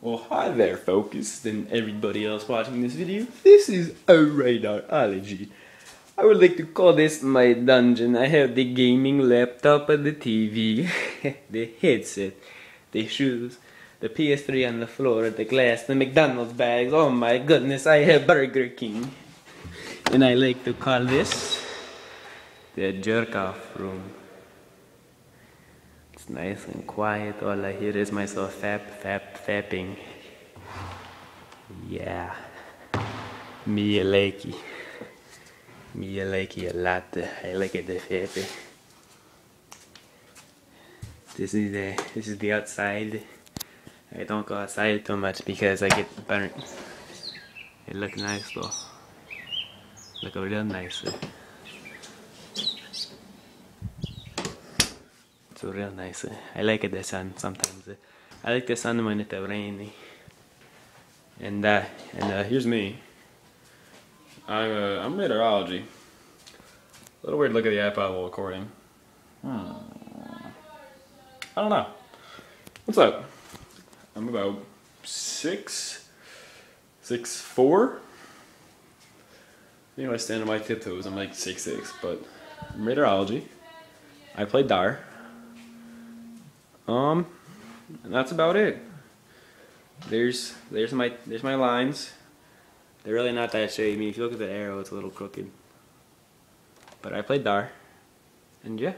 Well, hi there, Focus, and everybody else watching this video. This is oRadarology. I would like to call this my dungeon. I have the gaming laptop and the TV, the headset, the shoes, the PS3 on the floor, the glass, the McDonald's bags. Oh my goodness, I have Burger King. And I like to call this the jerk off room. Nice and quiet. All I hear is myself fap, fap, fapping. Yeah. Me likey. Me likey a lot. I like it the fappy. This is the this is the outside. I don't go outside too much because I get burnt. It look nice though. Look real nice. It's real nice. I like the sun sometimes. I like the sun when it's rainy. And uh, and uh, here's me. I'm uh, I'm meteorology. A little weird look at the app while recording. Hmm. I don't know. What's up? I'm about six, six four. You know, I stand on my tiptoes. I'm like six six, but meteorology. I play Dar. Um, and that's about it. There's there's my there's my lines. They're really not that straight. I mean, if you look at the arrow, it's a little crooked. But I played Dar, and yeah.